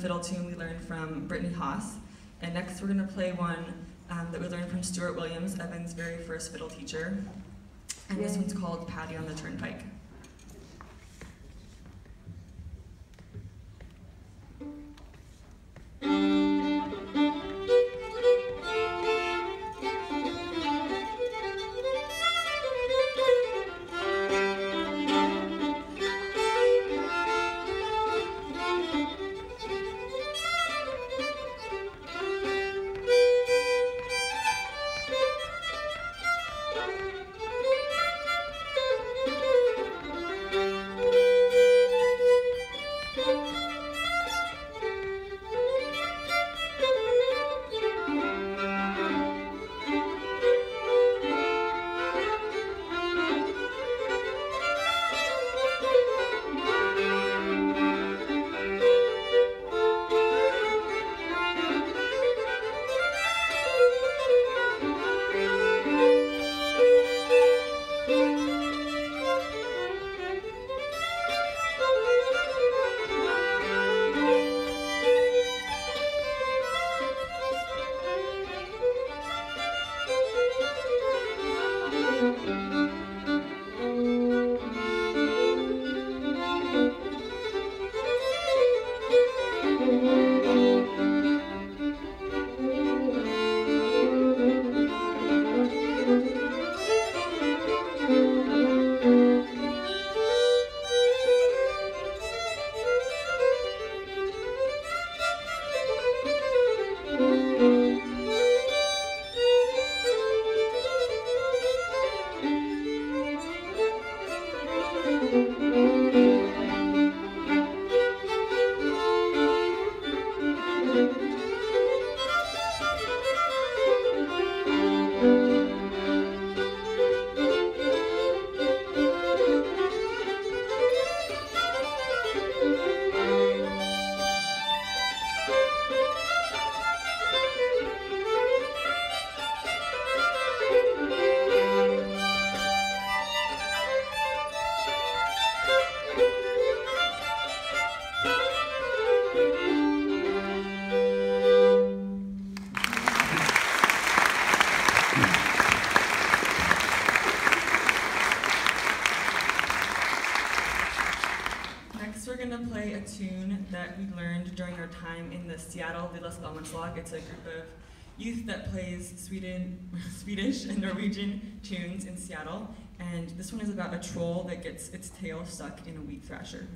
fiddle tune we learned from Brittany Haas. And next we're gonna play one um, that we learned from Stuart Williams, Evan's very first fiddle teacher. And this one's called Paddy on the Turnpike. Seattle Lilla It's a group of youth that plays Sweden, Swedish and Norwegian tunes in Seattle. And this one is about a troll that gets its tail stuck in a wheat thrasher.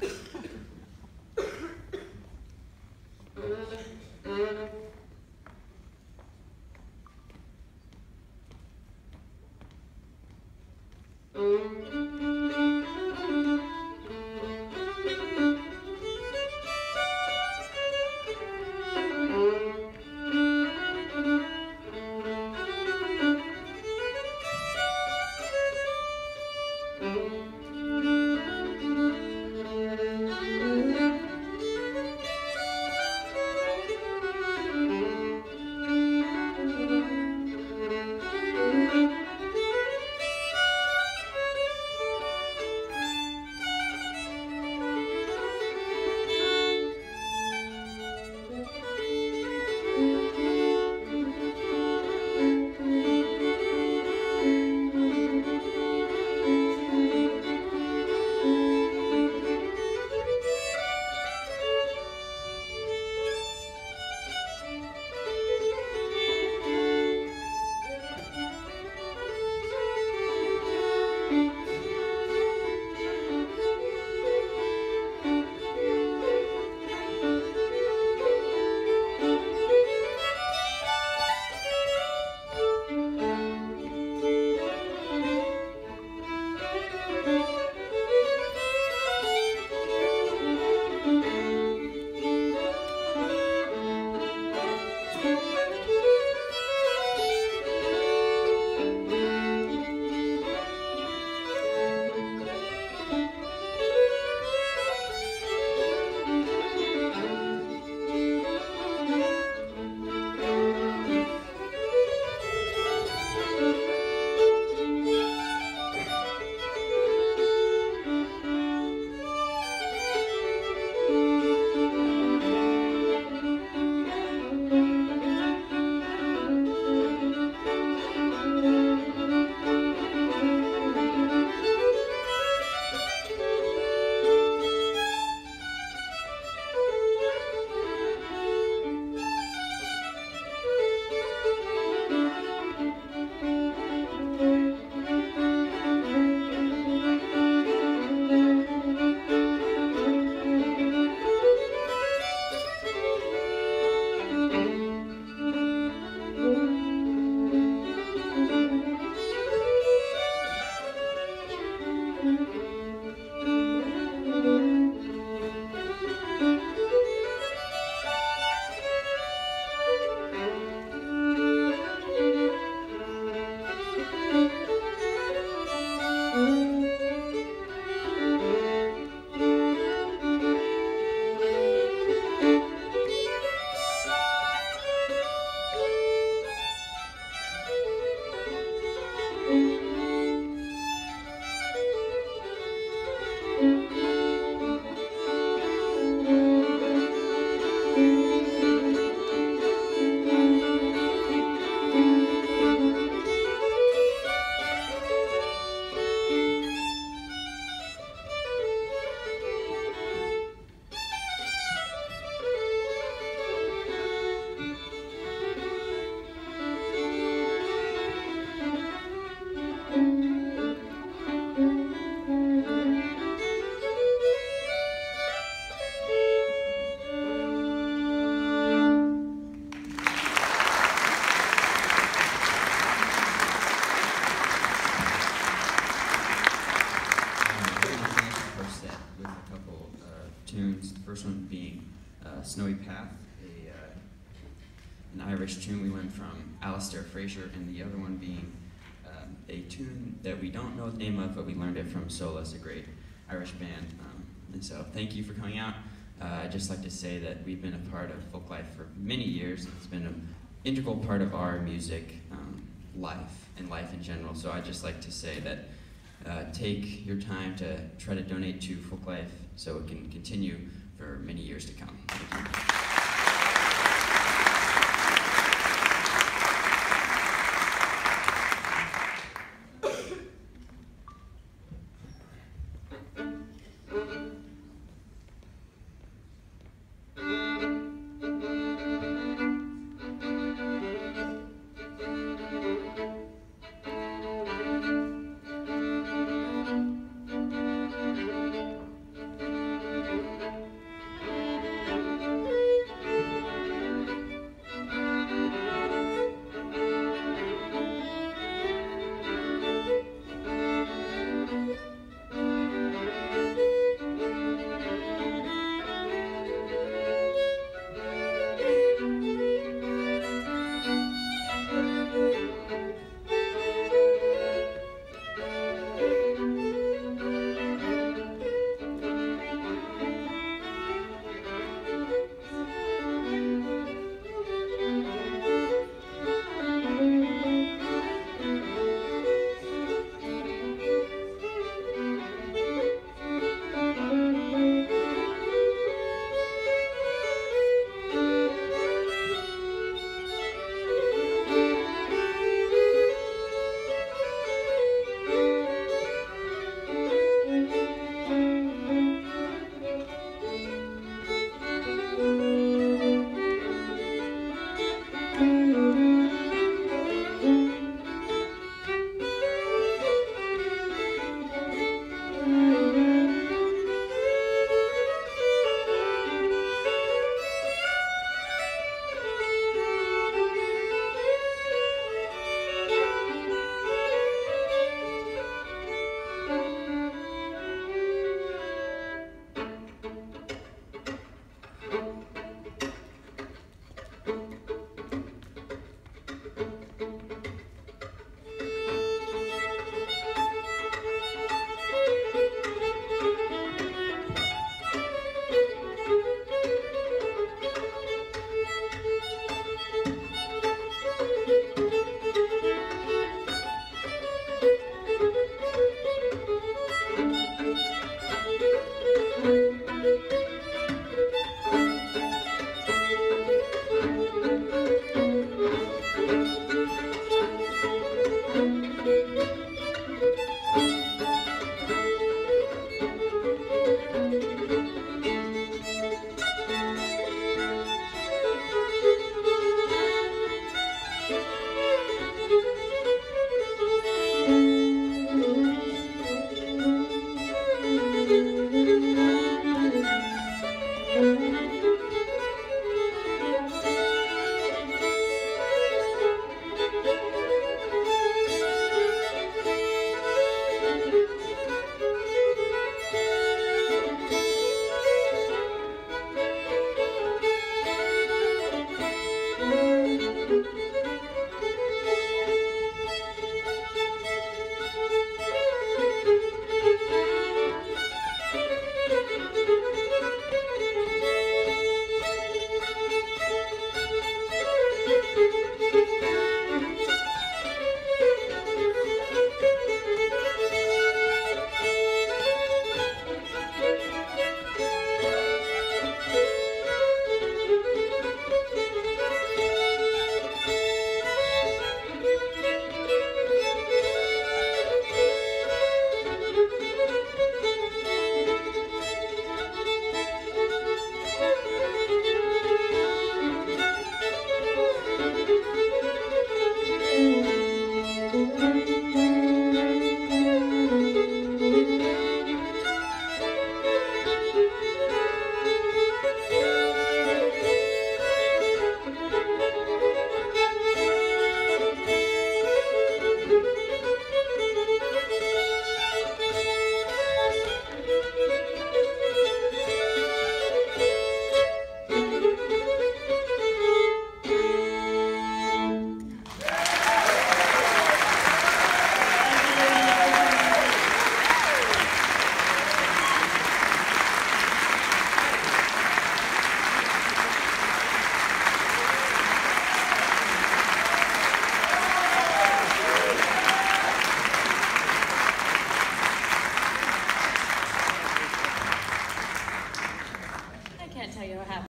uh, Snowy Path, a, uh, an Irish tune. We went from Alasdair Fraser, and the other one being um, a tune that we don't know the name of, but we learned it from Solas, a great Irish band. Um, and so, thank you for coming out. Uh, I'd just like to say that we've been a part of Folklife for many years. It's been an integral part of our music um, life and life in general. So I'd just like to say that uh, take your time to try to donate to Folklife so it can continue for many years to come.